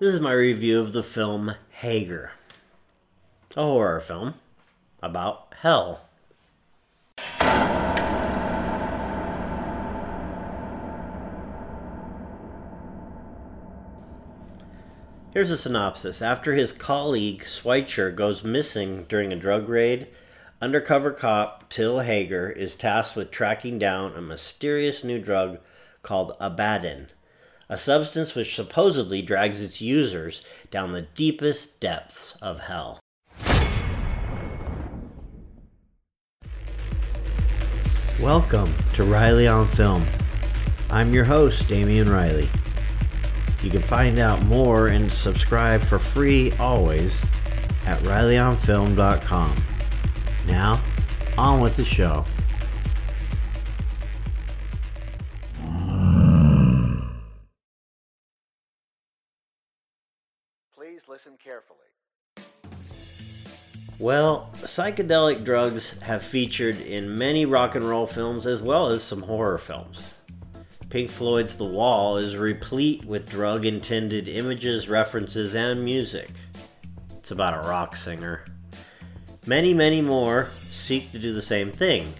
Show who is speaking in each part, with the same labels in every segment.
Speaker 1: This is my review of the film Hager, a horror film about hell. Here's a synopsis. After his colleague Schweitzer goes missing during a drug raid, undercover cop Till Hager is tasked with tracking down a mysterious new drug called Abaddon a substance which supposedly drags its users down the deepest depths of hell. Welcome to Riley on Film. I'm your host, Damien Riley. You can find out more and subscribe for free always at RileyOnFilm.com. Now, on with the show. Listen carefully. Well, psychedelic drugs have featured in many rock and roll films as well as some horror films. Pink Floyd's The Wall is replete with drug intended images, references, and music. It's about a rock singer. Many, many more seek to do the same thing.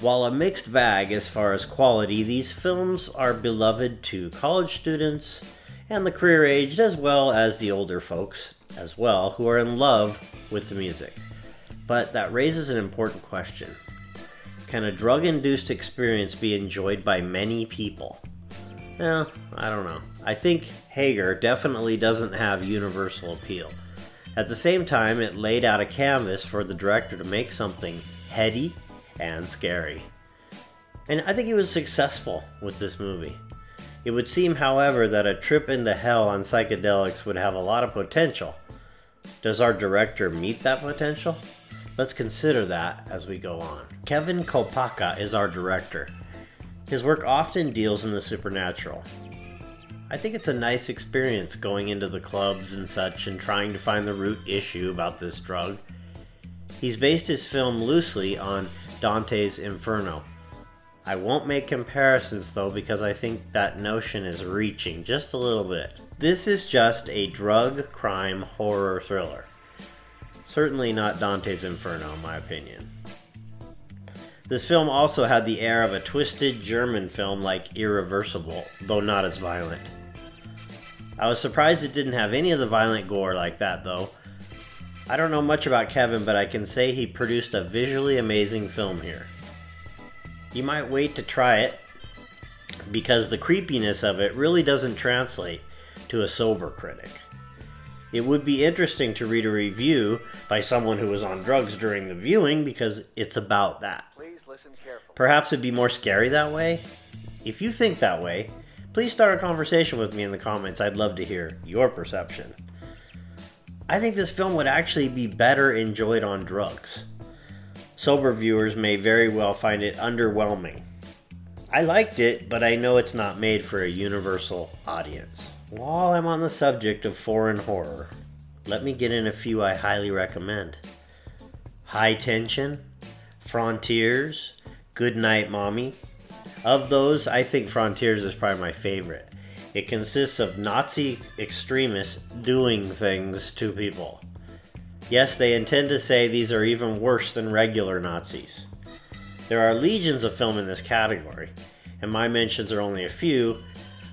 Speaker 1: While a mixed bag as far as quality, these films are beloved to college students and the career aged as well as the older folks as well who are in love with the music. But that raises an important question. Can a drug induced experience be enjoyed by many people? Well, I don't know. I think Hager definitely doesn't have universal appeal. At the same time, it laid out a canvas for the director to make something heady and scary. And I think he was successful with this movie. It would seem, however, that a trip into hell on psychedelics would have a lot of potential. Does our director meet that potential? Let's consider that as we go on. Kevin Kopacka is our director. His work often deals in the supernatural. I think it's a nice experience going into the clubs and such and trying to find the root issue about this drug. He's based his film loosely on Dante's Inferno. I won't make comparisons though because I think that notion is reaching just a little bit. This is just a drug crime horror thriller. Certainly not Dante's Inferno, in my opinion. This film also had the air of a twisted German film like Irreversible, though not as violent. I was surprised it didn't have any of the violent gore like that, though. I don't know much about Kevin, but I can say he produced a visually amazing film here you might wait to try it because the creepiness of it really doesn't translate to a sober critic. It would be interesting to read a review by someone who was on drugs during the viewing because it's about that. Perhaps it'd be more scary that way? If you think that way, please start a conversation with me in the comments. I'd love to hear your perception. I think this film would actually be better enjoyed on drugs. Sober viewers may very well find it underwhelming. I liked it, but I know it's not made for a universal audience. While I'm on the subject of foreign horror, let me get in a few I highly recommend. High Tension, Frontiers, Good Night Mommy. Of those, I think Frontiers is probably my favorite. It consists of Nazi extremists doing things to people. Yes, they intend to say these are even worse than regular Nazis. There are legions of film in this category, and my mentions are only a few.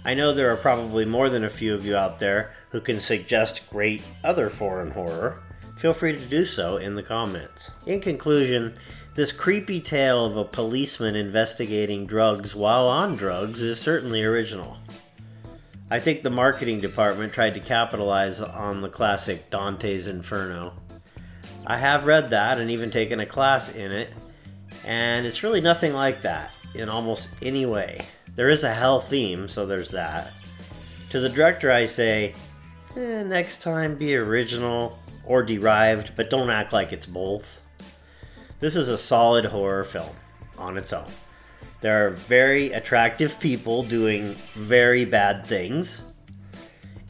Speaker 1: I know there are probably more than a few of you out there who can suggest great other foreign horror. Feel free to do so in the comments. In conclusion, this creepy tale of a policeman investigating drugs while on drugs is certainly original. I think the marketing department tried to capitalize on the classic Dante's Inferno. I have read that and even taken a class in it, and it's really nothing like that in almost any way. There is a hell theme, so there's that. To the director, I say, eh, next time be original or derived, but don't act like it's both. This is a solid horror film on its own. There are very attractive people doing very bad things.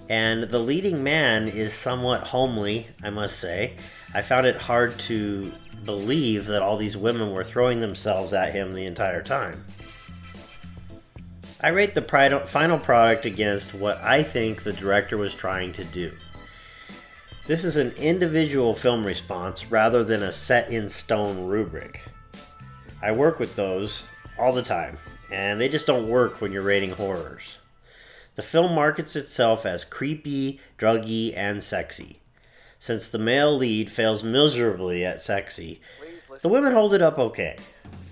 Speaker 1: And the leading man is somewhat homely, I must say. I found it hard to believe that all these women were throwing themselves at him the entire time. I rate the final product against what I think the director was trying to do. This is an individual film response rather than a set in stone rubric. I work with those all the time, and they just don't work when you're rating horrors. The film markets itself as creepy, druggy, and sexy. Since the male lead fails miserably at sexy, the women hold it up okay.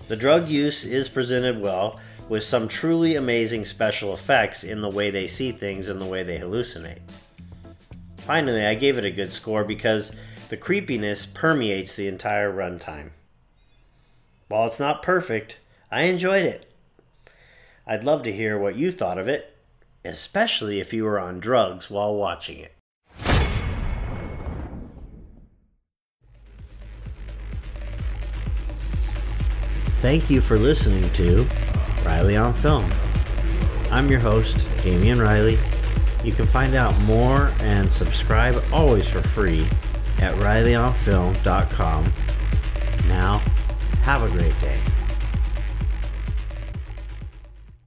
Speaker 1: The drug use is presented well, with some truly amazing special effects in the way they see things and the way they hallucinate. Finally, I gave it a good score because the creepiness permeates the entire runtime. While it's not perfect, I enjoyed it. I'd love to hear what you thought of it, especially if you were on drugs while watching it. Thank you for listening to Riley on Film. I'm your host, Damien Riley. You can find out more and subscribe always for free at RileyOnFilm.com. Now, have a great day.